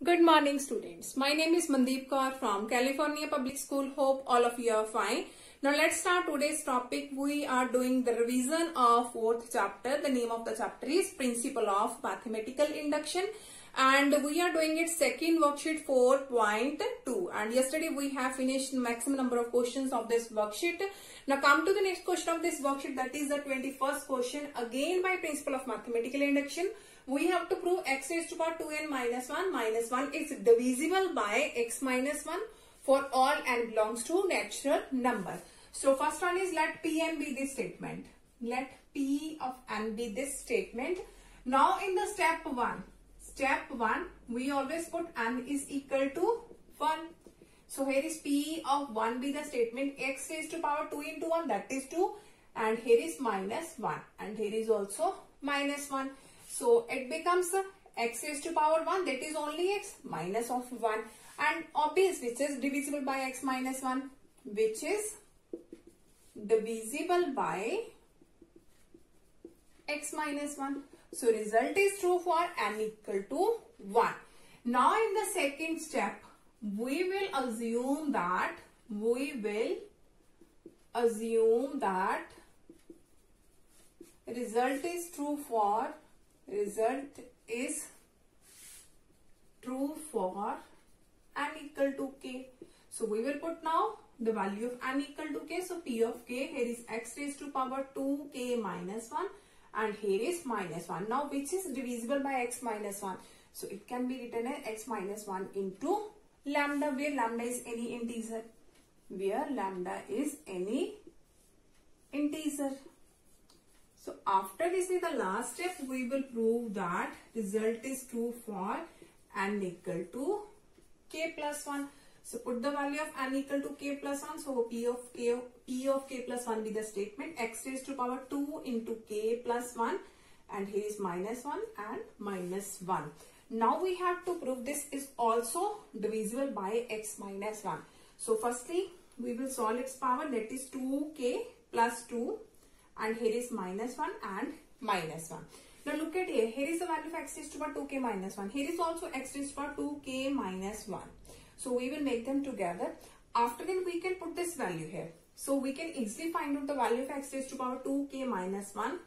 Good morning students. My name is Mandeep Kaur from California Public School. Hope all of you are fine. Now let's start today's topic. We are doing the revision of fourth chapter. The name of the chapter is Principle of Mathematical Induction and we are doing it second worksheet 4.2 and yesterday we have finished maximum number of questions of this worksheet. Now come to the next question of this worksheet that is the 21st question again by principle of mathematical induction we have to prove x raised to power 2n minus 1 minus 1 is divisible by x minus 1 for all n belongs to natural number. So first one is let Pn be this statement. Let P of n be this statement. Now in the step 1, step 1 we always put n is equal to 1. So here is P of 1 be the statement x raised to power 2 into 1 that is 2 and here is minus 1 and here is also minus 1. So it becomes x raised to power 1 that is only x minus of 1 and obvious which is divisible by x minus 1 which is divisible by x minus 1. So result is true for n equal to 1. Now in the second step we will assume that we will assume that result is true for result is true for n equal to k. So we will put now the value of n equal to k. So p of k here is x raised to power 2k minus 1 and here is minus 1. Now which is divisible by x minus 1. So it can be written as x minus 1 into lambda where lambda is any integer. Where lambda is any integer. So after this is the last step, we will prove that result is true for n equal to k plus 1. So put the value of n equal to k plus 1. So p of k, p of k plus 1 be the statement x raised to power 2 into k plus 1 and here is minus 1 and minus 1. Now we have to prove this is also divisible by x minus 1. So firstly we will solve its power that is 2k plus 2 and here is minus 1 and minus 1. Now look at here. Here is the value of x raised to power 2k minus 1. Here is also x raised to power 2k minus 1. So we will make them together. After that we can put this value here. So we can easily find out the value of x raised to power 2k minus 1.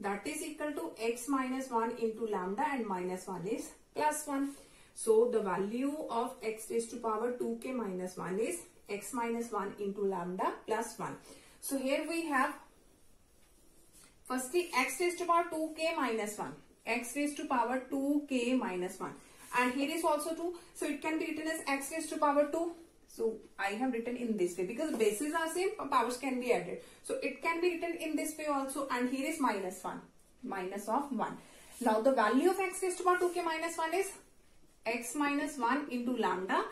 That is equal to x minus 1 into lambda and minus 1 is plus 1. So the value of x raised to power 2k minus 1 is x minus 1 into lambda plus 1. So here we have firstly x raised to power 2k minus 1. x raised to power 2k minus 1. And here is also 2. So it can be written as x raised to power 2. So I have written in this way because bases are same, powers can be added. So it can be written in this way also and here is minus 1. Minus of 1. Now the value of x raised to power 2k minus 1 is x minus 1 into lambda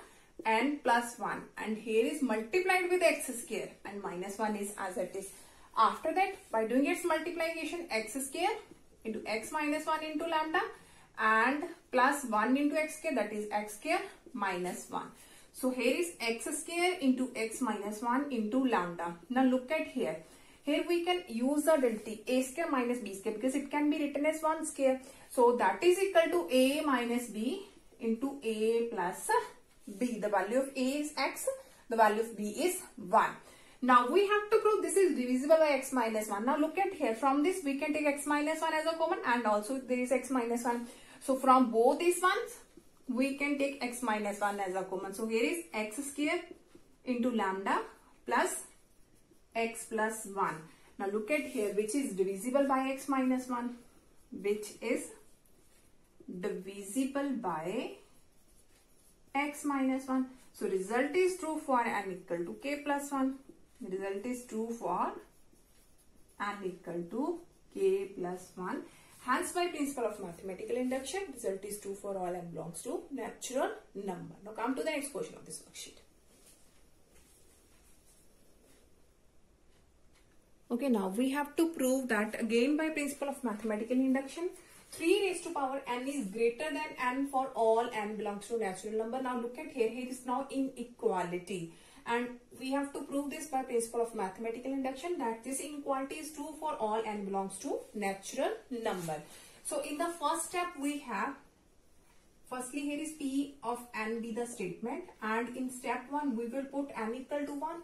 and plus 1 and here is multiplied with x square and minus 1 is as it is. After that by doing its multiplication x square into x minus 1 into lambda and plus 1 into x square that is x square minus 1. So here is x square into x minus 1 into lambda. Now look at here. Here we can use the identity a square minus b square because it can be written as 1 square. So that is equal to a minus b into a plus b. The value of a is x. The value of b is 1. Now we have to prove this is divisible by x minus 1. Now look at here. From this we can take x minus 1 as a common and also there is x minus 1. So from both these ones we can take x minus 1 as a common. So here is x square into lambda plus x plus 1. Now look at here which is divisible by x minus 1 which is divisible by x minus 1. So result is true for n equal to k plus 1. Result is true for n equal to k plus 1. Hence by principle of mathematical induction, result is true for all n belongs to natural number. Now come to the next question of this worksheet. Okay, now we have to prove that again by principle of mathematical induction, 3 raised to power n is greater than n for all n belongs to natural number. Now look at here, here is now inequality. And we have to prove this by principle of mathematical induction that this inequality is true for all n belongs to natural number. So in the first step we have Firstly, here is P of n be the statement and in step 1 we will put n equal to 1.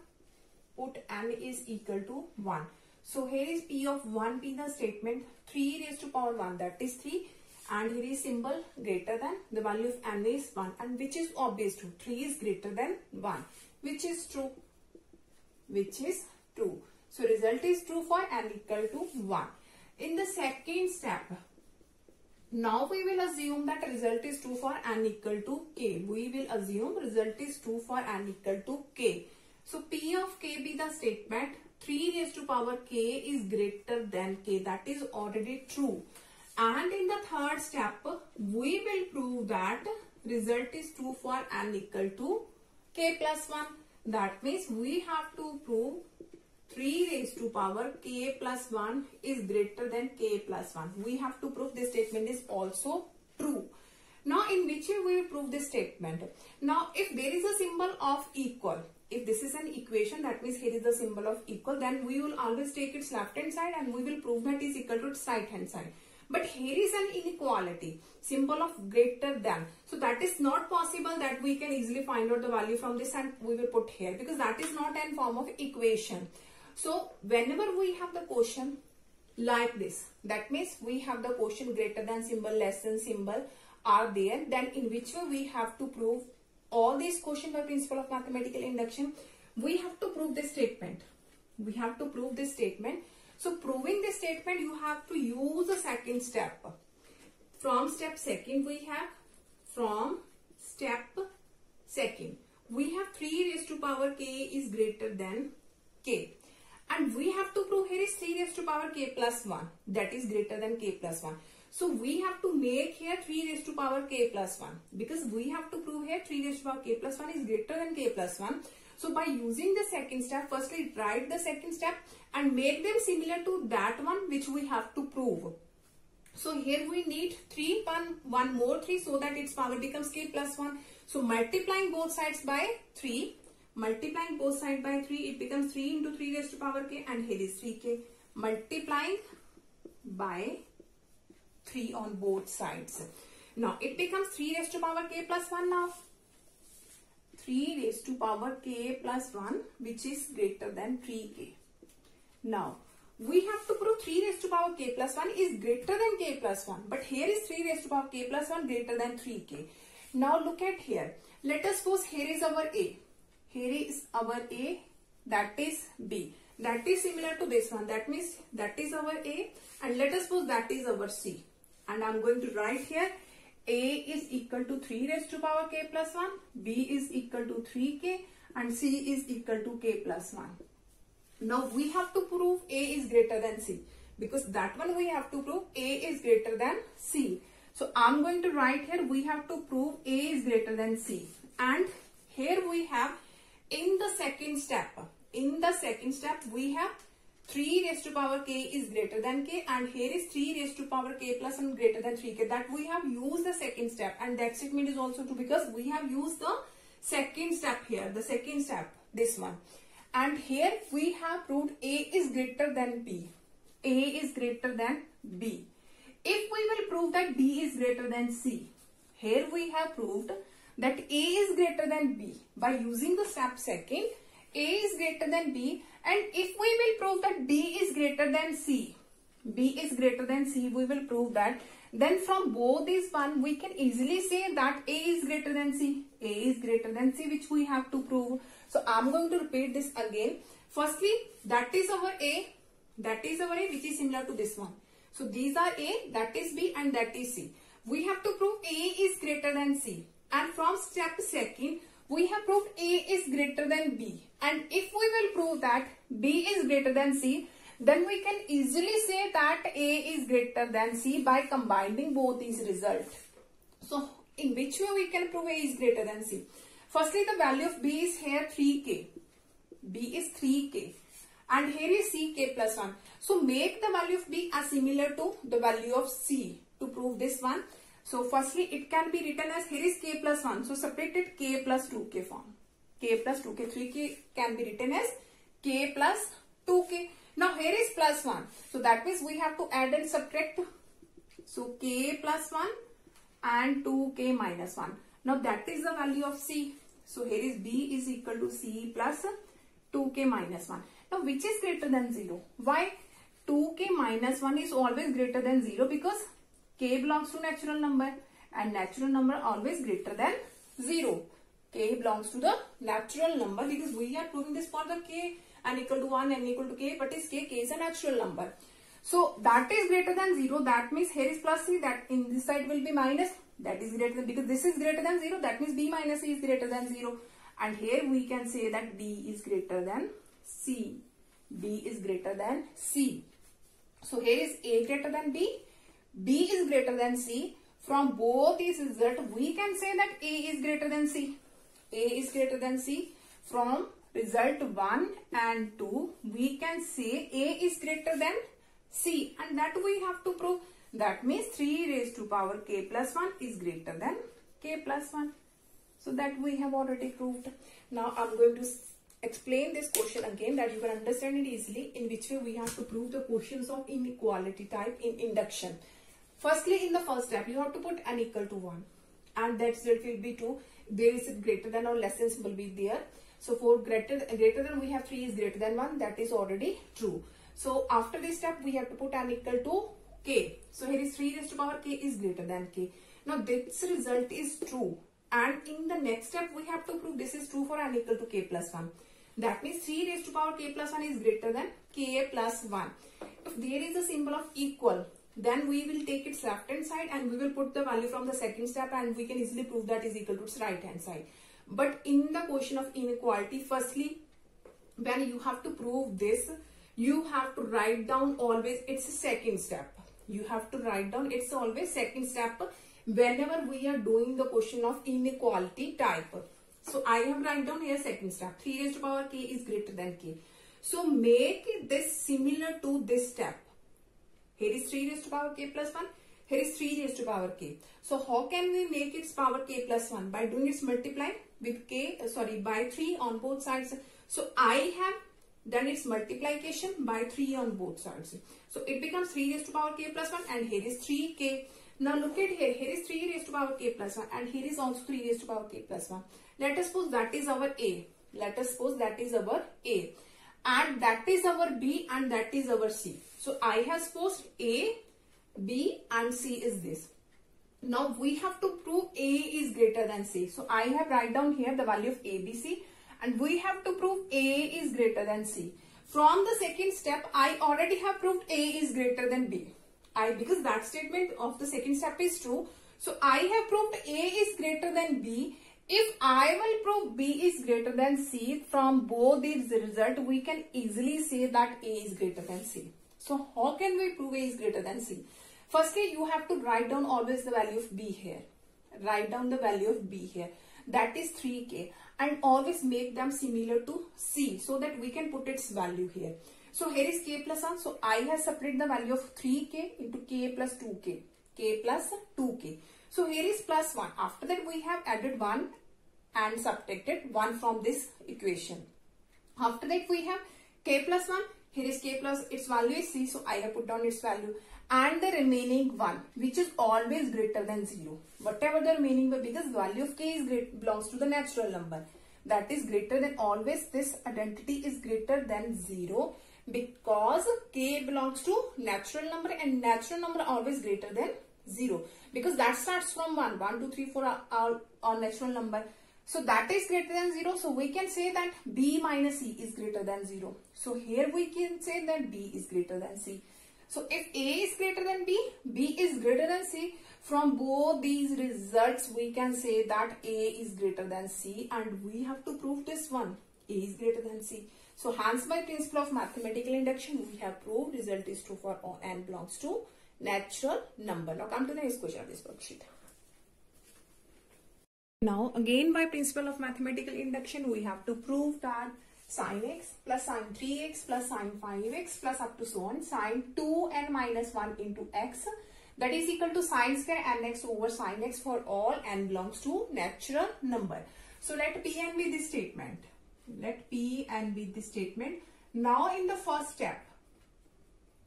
Put n is equal to 1. So here is P of 1 be the statement 3 raised to power 1 that is 3 and here is symbol greater than the value of n is 1 and which is obvious true 3 is greater than 1 which is true which is true. So result is true for n equal to 1. In the second step now we will assume that result is true for n equal to k. We will assume result is true for n equal to k. So p of k be the statement 3 raised to power k is greater than k. That is already true. And in the third step, we will prove that result is true for n equal to k plus 1. That means we have to prove 3 raised to power k plus 1 is greater than k plus 1. We have to prove this statement is also true. Now in which way we will prove this statement? Now if there is a symbol of equal, if this is an equation that means here is the symbol of equal then we will always take its left hand side and we will prove that is equal to its right hand side. But here is an inequality, symbol of greater than. So that is not possible that we can easily find out the value from this and we will put here because that is not an form of equation. So whenever we have the question like this, that means we have the question greater than symbol, less than symbol are there, then in which way we have to prove all these questions by principle of mathematical induction, we have to prove this statement. We have to prove this statement. So proving this statement, you have to use the second step. From step second, we have from step second. We have 3 raised to power k is greater than k and we have to prove here is 3 raised to power k plus 1 that is greater than k plus 1. So we have to make here 3 raised to power k plus 1 because we have to prove here 3 raised to power k plus 1 is greater than k plus 1. So by using the second step, firstly write the second step and make them similar to that one which we have to prove. So here we need 3, 1, 1 more 3 so that its power becomes k plus 1. So multiplying both sides by 3 multiplying both side by 3 it becomes 3 into 3 raised to power k and here is 3k multiplying by 3 on both sides. Now it becomes 3 raised to power k plus 1 now. 3 raised to power k plus 1 which is greater than 3k now we have to prove 3 raised to power k plus 1 is greater than k plus 1 but here is 3 raised to power k plus 1 greater than 3k now look at here. Let us suppose here is our a. Here is our A, that is B. That is similar to this one. That means that is our A. And let us suppose that is our C. And I am going to write here A is equal to 3 raised to power K plus 1, B is equal to 3K and C is equal to K plus 1. Now we have to prove A is greater than C because that one we have to prove A is greater than C. So I'm going to write here we have to prove A is greater than C and here we have in the second step, in the second step, we have 3 raised to power k is greater than k and here is 3 raised to power k plus and greater than 3k that we have used the second step and that statement is also true because we have used the second step here the second step this one. And here we have proved a is greater than b a is greater than b. If we will prove that b is greater than c here we have proved that A is greater than B. By using the step second, A is greater than B and if we will prove that B is greater than C, B is greater than C, we will prove that then from both these one we can easily say that A is greater than C. A is greater than C which we have to prove. So I am going to repeat this again. Firstly that is our A, that is our A which is similar to this one. So these are A, that is B and that is C. We have to prove A is greater than C. And from step second, we have proved A is greater than B. And if we will prove that B is greater than C, then we can easily say that A is greater than C by combining both these results. So, in which way we can prove A is greater than C? Firstly, the value of B is here 3K. B is 3K. And here is CK plus 1. So, make the value of B as similar to the value of C to prove this one. So firstly it can be written as here is k plus 1. So separate it k plus 2k form. K plus 2k. 3k can be written as k plus 2k. Now here is plus 1. So that means we have to add and subtract. So k plus 1 and 2k minus 1. Now that is the value of c. So here is b is equal to c plus 2k minus 1. Now which is greater than 0? Why? 2k minus 1 is always greater than 0 because k belongs to natural number and natural number always greater than 0. K belongs to the natural number. Because we are proving this for the k and equal to 1 and equal to k but is k, k is a natural number. So that is greater than 0 that means here is plus c. That in this side will be minus. That is greater than because this is greater than 0 that means b minus c is greater than 0 and here we can say that b is greater than c. B is greater than c. So here is a greater than b. B is greater than c. From both these results we can say that a is greater than c a is greater than c from result 1 and 2 we can say a is greater than c and that we have to prove that means 3 raised to power k plus 1 is greater than k plus 1. So that we have already proved. Now I'm going to explain this question again that you can understand it easily in which way we have to prove the questions of inequality type in induction. Firstly, in the first step, you have to put n equal to 1 and that result will be 2. There is greater than or less than symbol be there. So for greater, greater than we have 3 is greater than 1 that is already true. So after this step, we have to put n equal to k. So here is 3 raised to power k is greater than k. Now this result is true and in the next step we have to prove this is true for n equal to k plus 1. That means 3 raised to power k plus 1 is greater than k plus 1. If there is a symbol of equal then we will take its left hand side and we will put the value from the second step and we can easily prove that is equal to its right hand side. But in the question of inequality firstly when you have to prove this you have to write down always its second step. You have to write down it's always second step whenever we are doing the question of inequality type. So i have write down here second step. 3 raised to power k is greater than k. So make this similar to this step here is 3 raised to power k plus 1 here is 3 raised to power k so how can we make its power k plus 1 by doing its multiply with k uh, sorry by 3 on both sides so i have done its multiplication by 3 on both sides. So it becomes 3 raised to power k plus 1 and here is 3k. Now look at here, here is 3 raised to power k plus 1 and here is also 3 raised to power k plus 1. Let us suppose that is our a. Let us suppose that is our a and that is our b and that is our c. So I have supposed a, b and c is this. Now we have to prove a is greater than c. So I have write down here the value of a, b, c and we have to prove A is greater than C. From the second step, I already have proved A is greater than B. I because that statement of the second step is true. So I have proved A is greater than B. If I will prove B is greater than C from both these result, we can easily say that A is greater than C. So how can we prove A is greater than C? Firstly, you have to write down always the value of B here. Write down the value of B here. That is 3K and always make them similar to C so that we can put its value here. So here is K plus 1. So I have separated the value of 3K into K plus 2K. K plus 2K. So here is plus 1. After that we have added 1 and subtracted 1 from this equation. After that we have K plus 1. Here is K plus its value is C. So I have put down its value and the remaining 1 which is always greater than 0. Whatever the remaining because value of k is great belongs to the natural number that is greater than always this identity is greater than 0 because k belongs to natural number and natural number always greater than 0 because that starts from 1 1 2 3 4 are all natural number so that is greater than 0 so we can say that b minus c is greater than 0 so here we can say that b is greater than c so if A is greater than B, B is greater than C, from both these results we can say that A is greater than C and we have to prove this one. A is greater than C. So hence by principle of mathematical induction we have proved result is true for all n belongs to natural number. Now come to the next question of this worksheet. Now again by principle of mathematical induction we have to prove that sine x plus sine 3x plus sine 5x plus up to so on sine 2n minus 1 into x that is equal to sine square nx over sine x for all n belongs to natural number. So let p n be this statement. Let p n be this statement. Now in the first step,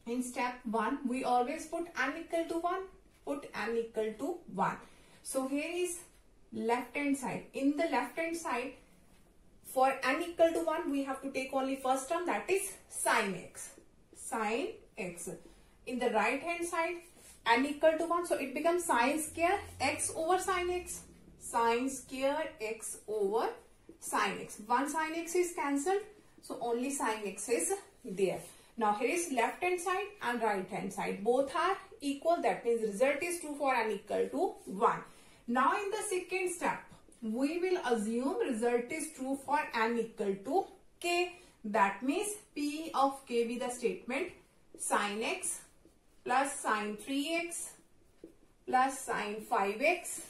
in step 1, we always put n equal to 1, put n equal to 1. So here is left hand side. In the left hand side, for n equal to 1, we have to take only first term that is sine x. Sine x. In the right hand side, n equal to 1. So it becomes sine square x over sine x. Sine square x over sine x. One sine x is cancelled. So only sine x is there. Now here is left hand side and right hand side. Both are equal. That means result is true for n equal to 1. Now in the second step, we will assume result is true for n equal to k. That means p of k be the statement sine x plus sine 3x plus sine 5x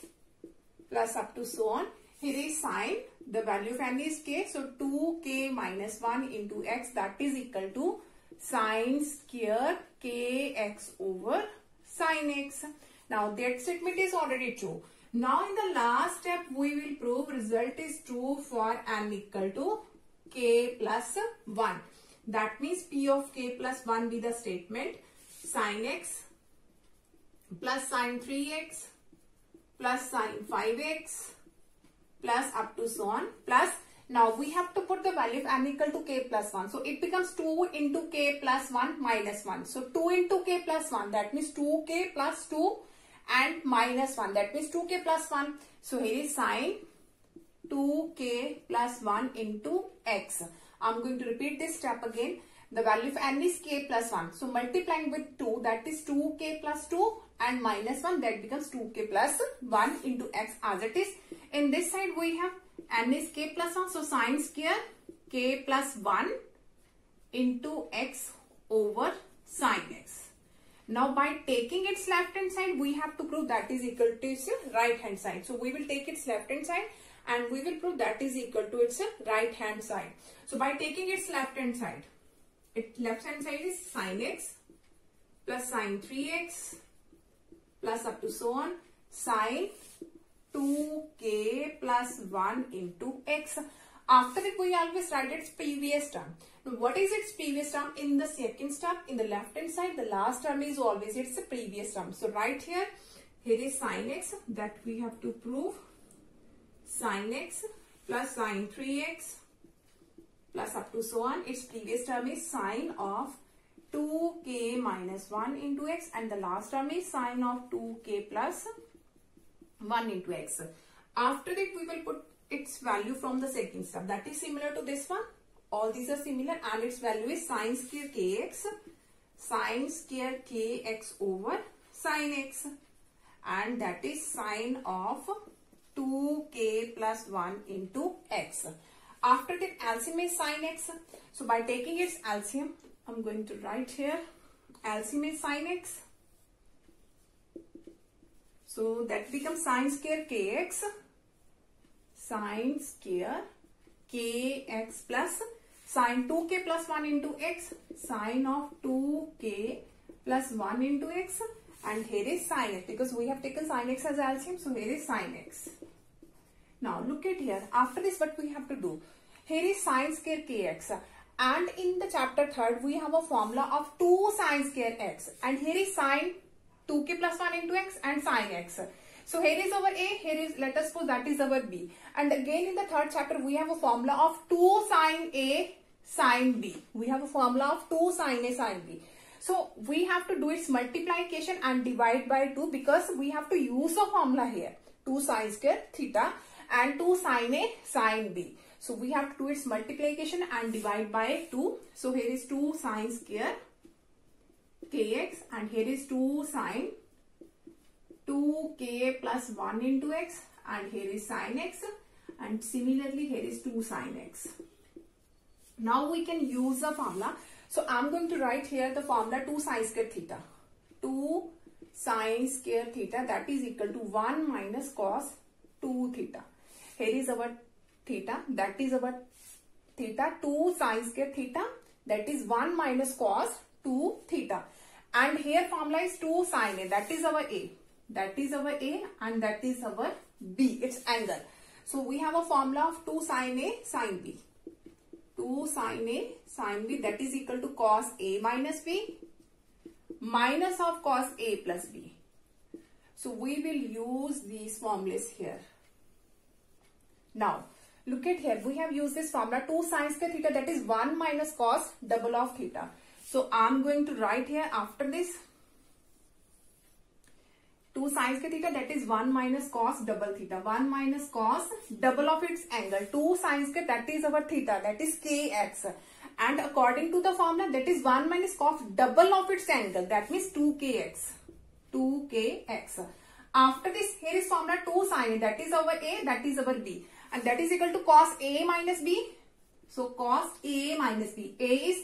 plus up to so on. Here is sine, the value of n is k. So 2k minus 1 into x that is equal to sine square kx over sine x. Now that statement is already true. Now in the last step, we will prove result is true for n equal to k plus 1. That means p of k plus 1 be the statement sine x plus sine 3x plus sine 5x plus up to so on plus now we have to put the value of n equal to k plus 1. So it becomes 2 into k plus 1 minus 1. So 2 into k plus 1 that means 2k plus 2 and minus 1 that means 2k plus 1 so here is sine 2k plus 1 into x. I'm going to repeat this step again. The value of n is k plus 1 so multiplying with 2 that is 2k plus 2 and minus 1 that becomes 2k plus 1 into x as it is. In this side we have n is k plus 1 so sine square k plus 1 into x over sine x now by taking its left hand side, we have to prove that is equal to its right hand side. So we will take its left hand side and we will prove that is equal to its right hand side. So by taking its left hand side, its left hand side is sine x plus sine 3x plus up to so on sine 2k plus 1 into x. After that, we always write its previous term. What is its previous term? In the second step, in the left hand side, the last term is always its previous term. So, right here, here is sine x that we have to prove. Sine x plus sine 3x plus up to so on. Its previous term is sine of 2k minus 1 into x and the last term is sine of 2k plus 1 into x. After that, we will put its value from the second step. That is similar to this one. All these are similar and its value is sine square kx, sine square kx over sine x and that is sine of 2k plus 1 into x. After that LCM is sine x. So by taking its LCM, I'm going to write here LCM is sine x. So that becomes sine square kx sine square kx plus sine 2k plus 1 into x sine of 2k plus 1 into x and here is sine x because we have taken sine x as LCM so here is sine x. Now look at here after this what we have to do here is sine square kx and in the chapter 3rd we have a formula of 2 sine square x and here is sine 2k plus 1 into x and sine x. So here is our A, here is, let us suppose that is our B. And again in the third chapter, we have a formula of 2 sine A sine B. We have a formula of 2 sine A sine B. So we have to do its multiplication and divide by 2 because we have to use a formula here. 2 sine square theta and 2 sine A sine B. So we have to do its multiplication and divide by 2. So here is 2 sine square kx and here is 2 sine 2k plus 1 into x and here is sine x and similarly here is 2 sine x. Now we can use the formula. So I'm going to write here the formula 2 sine square theta. 2 sine square theta that is equal to 1 minus cos 2 theta. Here is our theta that is our theta 2 sine square theta that is 1 minus cos 2 theta. And here formula is 2 sine a that is our a. That is our A and that is our B. It's angle. So we have a formula of 2 sine A sine B. 2 sine A sine B that is equal to cos A minus B minus of cos A plus B So we will use these formulas here. Now, look at here. We have used this formula 2 sine square theta that is 1 minus cos double of theta. So I'm going to write here after this 2 sine square theta that is 1 minus cos double theta. 1 minus cos double of its angle. 2 sine square that is our theta that is kx. And according to the formula that is 1 minus cos double of its angle that means 2kx. 2kx. After this here is formula 2 sine that is our a that is our b and that is equal to cos a minus b. So cos a minus b. a is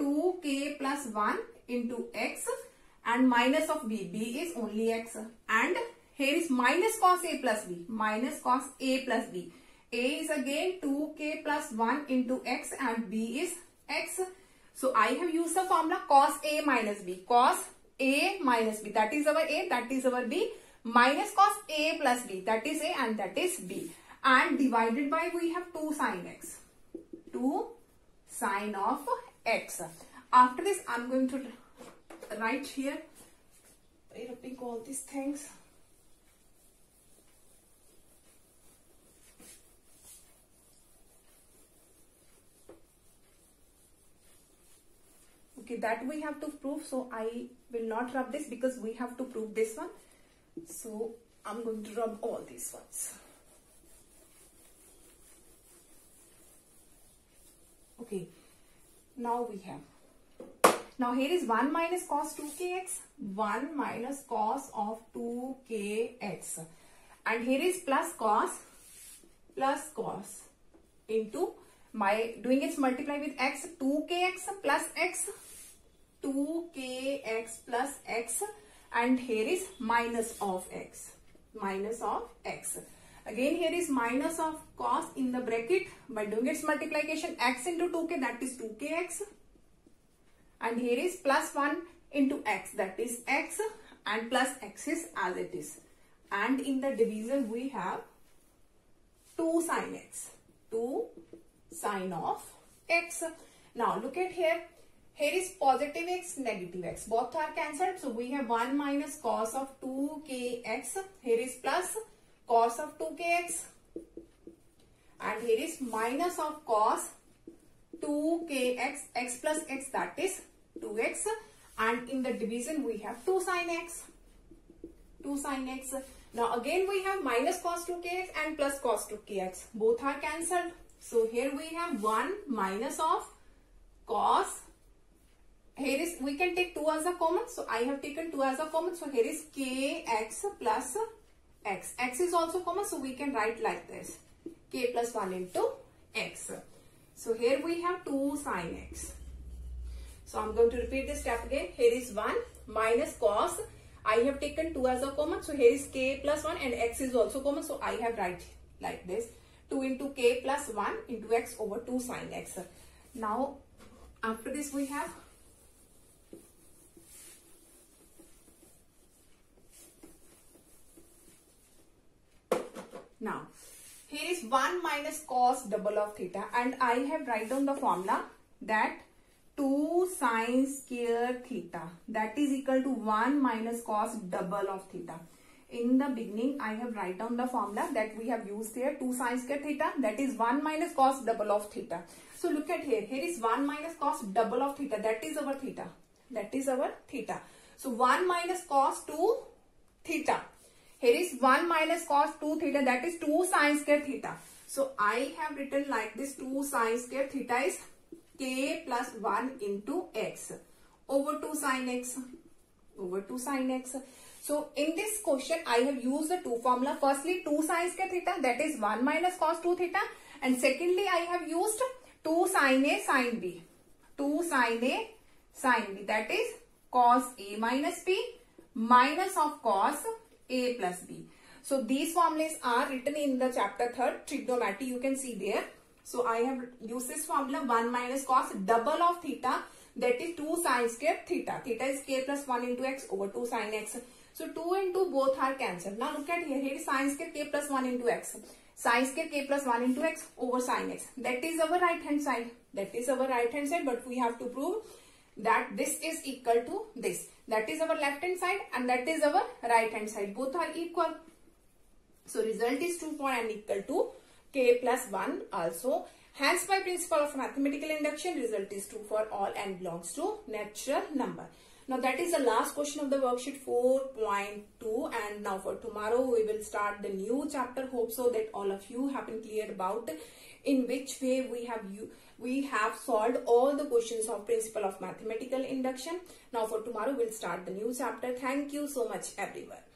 2k plus 1 into x and minus of b. b is only x. And here is minus cos a plus b. Minus cos a plus b. a is again 2k plus 1 into x and b is x. So I have used the formula cos a minus b. Cos a minus b. That is our a. That is our b. Minus cos a plus b. That is a and that is b. And divided by we have 2 sine x. 2 sine of x. After this I am going to write here. I repeat all these things. okay that we have to prove. So I will not rub this because we have to prove this one. So I'm going to rub all these ones. Okay. Now we have now here is 1 minus cos 2kx 1 minus cos of 2kx and here is plus cos plus cos into my doing its multiply with x 2kx plus x 2kx plus x and here is minus of x. Minus of x. Again here is minus of cos in the bracket by doing its multiplication x into 2k that is 2kx and here is plus 1 into x that is x and plus x is as it is and in the division we have 2 sine x 2 sine of x now look at here here is positive x, negative x. Both are cancelled. So we have 1 minus cos of 2kx. Here is plus cos of 2kx. And here is minus of cos 2kx, x plus x that is 2x. And in the division we have 2 sine x. 2 sine x. Now again we have minus cos 2kx and plus cos 2kx. Both are cancelled. So here we have 1 minus of cos here is we can take 2 as a common so i have taken 2 as a common so here is kx plus x x is also common so we can write like this k plus 1 into x so here we have 2 sine x. So i'm going to repeat this step again. Here is 1 minus cos. I have taken 2 as a common. So here is k plus 1 and x is also common. So i have write like this. 2 into k plus 1 into x over 2 sine x. Now after this we have Now, here is 1 minus cos double of theta and I have write down the formula that 2 sine square theta that is equal to 1 minus cos double of theta. In the beginning, I have write down the formula that we have used here 2 sine square theta that is 1 minus cos double of theta. So look at here, here is 1 minus cos double of theta that is our theta. That is our theta. So 1 minus cos 2 theta here is 1 minus cos 2 theta that is 2 sine square theta. So I have written like this 2 sine square theta is k plus 1 into x over 2 sine x over 2 sine x. So in this question I have used the two formula. Firstly 2 sine square theta that is 1 minus cos 2 theta and secondly I have used 2 sine a sine b. 2 sine a sine b that is cos a minus b minus of cos a plus b. So these formulas are written in the chapter 3rd trigonometry you can see there. So I have used this formula 1 minus cos double of theta that is 2 sine square theta. Theta is k plus 1 into x over 2 sine x. So 2 into both are cancelled. Now look at here. Here is sine square k plus 1 into x. Sine square k plus 1 into x over sine x. That is our right hand side. That is our right hand side but we have to prove that this is equal to this. That is our left hand side and that is our right hand side. Both are equal. So result is 2 for n equal to k plus 1 also. Hence by principle of mathematical induction result is 2 for all n belongs to natural number. Now that is the last question of the worksheet 4.2 and now for tomorrow we will start the new chapter. Hope so that all of you have been clear about in which way we have you we have solved all the questions of principle of mathematical induction. Now for tomorrow we'll start the new chapter. Thank you so much everyone.